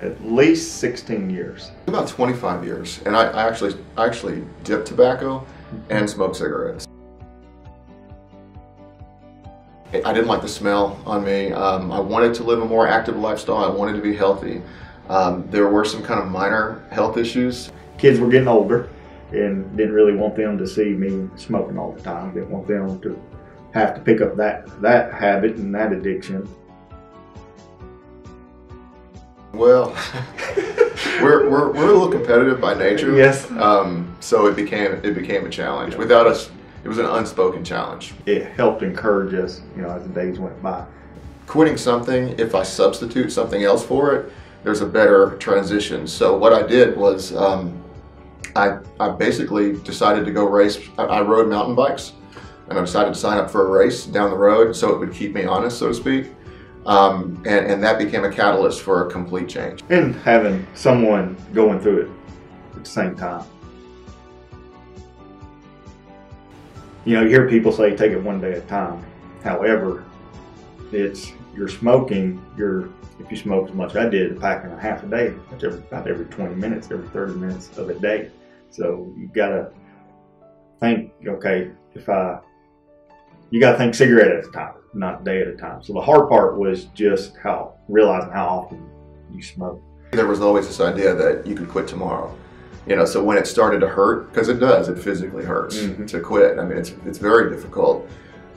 At least 16 years. About 25 years, and I, I actually I actually dip tobacco and smoke cigarettes. I didn't like the smell on me. Um, I wanted to live a more active lifestyle. I wanted to be healthy. Um, there were some kind of minor health issues. Kids were getting older and didn't really want them to see me smoking all the time. Didn't want them to have to pick up that, that habit and that addiction. Well, we're, we're, we're a little competitive by nature. Yes. Um, so it became it became a challenge. Without us, it was an unspoken challenge. It helped encourage us, you know, as the days went by. Quitting something, if I substitute something else for it, there's a better transition. So what I did was um, I, I basically decided to go race. I, I rode mountain bikes and I decided to sign up for a race down the road so it would keep me honest, so to speak. Um, and, and that became a catalyst for a complete change. And having someone going through it at the same time. You know, you hear people say take it one day at a time. However, it's you're smoking, you're if you smoke as much as I did, a pack and a half a day, about every 20 minutes, every 30 minutes of a day. So you gotta think, okay, if I, you gotta think cigarette at a time, not day at a time. So the hard part was just how, realizing how often you smoke. There was always this idea that you could quit tomorrow. You know, so when it started to hurt, because it does, it physically hurts Mhm. to quit. I mean, it's, it's very difficult.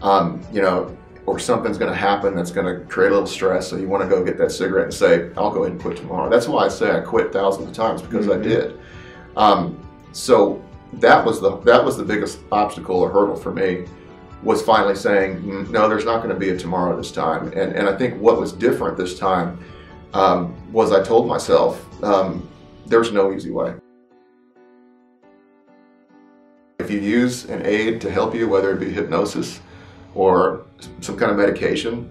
Um, you know, or something's going to happen that's going to create a little stress. So you want to go get that cigarette and say, "I'll go ahead and quit tomorrow." That's why I say I quit thousands of times because I Mhm. did. Um, so that was the that was the biggest obstacle or hurdle for me was finally saying, "Mm, "No, there's not going to be a tomorrow this time." And and I think what was different this time um, was I told myself um, there's no easy way. If you use an aid to help you, whether it be hypnosis or some kind of medication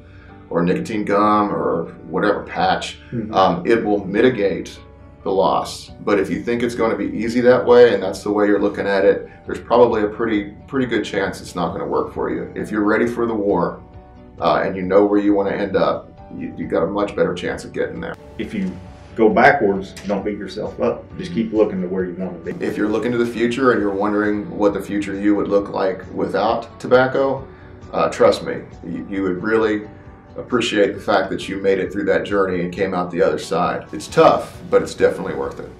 or nicotine gum or whatever patch, Mhm. um, it will mitigate the loss. But if you think it's going to be easy that way and that's the way you're looking at it, there's probably a pretty pretty good chance it's not going to work for you. If you're ready for the war uh, and you know where you want to end up, you, you got a much better chance of getting there. If you go backwards, don't beat yourself up. Just keep looking to where you want to be. If you're looking to the future and you're wondering what the future you would look like without tobacco, uh, trust me, you, you would really appreciate the fact that you made it through that journey and came out the other side. It's tough, but it's definitely worth it.